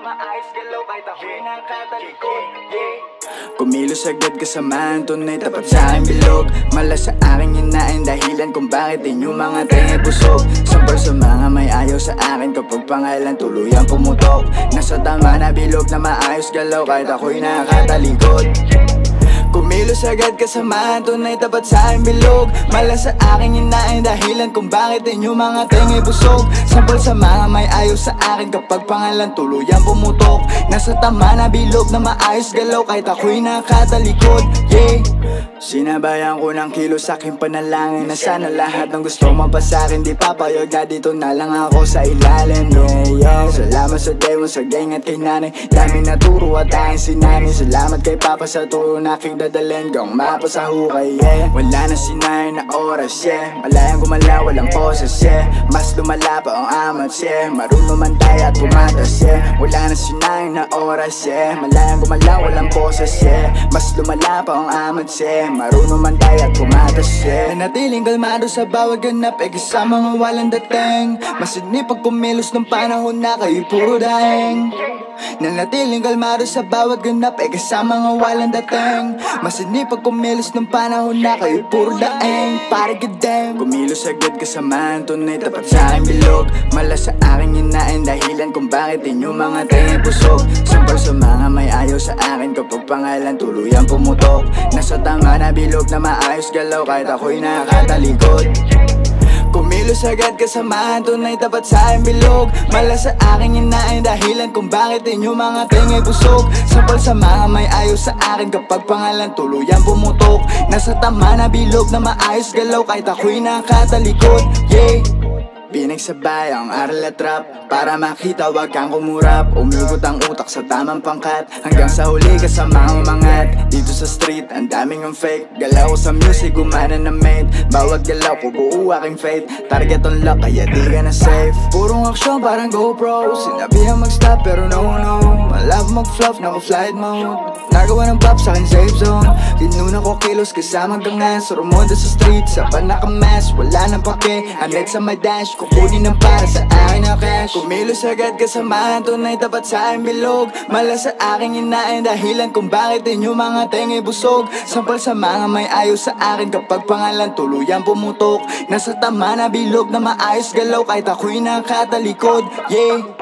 maayos galaw kahit ako'y nakatalikod. Yeah. Kumilos agad kasamaan Tunay tapat sa aking bilog. Mala sa akin yun na ang dahilan Kung bakit inyong mga tenga busog. Sampal sa mga may ayaw sa akin Kapag pangalan tuluyan pumutok. Nasa tama na bilog na maayos galaw Kahit ako'y nakatalikod Kumilos agad kasamaan Tunay tapat sa aking bilog. Mala sa akin yun na ang dahilan Kung bakit inyong mga tenga busog. Sampal sa mga may ayaw sa akin Kapag pangalan tuluyan pumutok. Nasa tama na bilog na maayos galaw Kahit ako'y nakatalikod Yeah. Sinabayan ko ng kilo sa aking panalangin Na sana lahat ng gusto mapasakin Di papayag na dito na lang ako sa ilalim Salamat sa Dewan, sa gang at kay nanay. Daming naturo at aking sinani Salamat kay Papa sa turo na aking dadalhin. Gang mapa sa hukay, yeah. Wala na sinay na oras, yeah. Malayang gumala, walang poses, yeah. Mas lumala pa ang amat, yeah. Marunong man tayo at pumatas, yeah. Wala na sinay na oras, yeah. Malayang gumala, walang poses, yeah. Mas lumala pa ang amat, yeah. Marunong man tayo at pumatas, yeah. Nanatiling kalmado sa bawat ganap Eh kasama nga walang dating. Masidni pag kumilos ng panahon na kayo puro daing Nanatiling kalmado sa bawat ganap Eh kasama nga walang dating. Masidni pag kumilos ng panahon na kayo puro daing Pare gadang Kumilos agad kasamaan Tunay tapat sa aking bilog. Mala sa akin ang dahilan Kung bakit inyong mga tenga busog. Sampal sa mga may ayaw sa akin Kapag pangalan tuluyan pumutok. Nasa tama na bilog na maayos galaw Kahit ako'y nakatalikod Kumilos agad kasamaan Tunay tapat sa aking bilog. Mala sa akin yun na ang dahilan Kung bakit inyong mga tingay busog. Sampal sa mga may ayaw sa akin Kapag pangalan tuluyan pumutok Nasa tama na bilog na maayos galaw Kahit ako'y nakatalikod. Yeah Pinagsabay ang aral at rap. Para makita wag kang kumurap. Umikot ang utak sa tamang pangkat. Hanggang sa huli kasama ang umangat. Dito sa street, ang daming ang fake. Galaw sa music, gumana na mate Bawat galaw ko buo aking fate Target on lock, kaya di ka na safe. Purong aksyon parang GoPro. Sinabihan mag-stop pero no no. Malabo mag-fluff, naka-flight mode Nagawa ng pop sa akin safe zone. Kinuna ko kilos kasama gangas Rumonda sa street, sa panakamas Wala nang pake, anit sa my dash Kukunin ng para sa akin na cash. Kumilos agad kasamahan Tunay tapat sa akin bilog. Mala sa akin yun na ang dahilan Kung bakit inyong mga tenga busog. Sampal sa mga may ayaw sa akin Kapag pangalan tuluyan pumutok. Nasa tama na bilog na maayos galaw Kahit ako'y nakatalikod. Yeah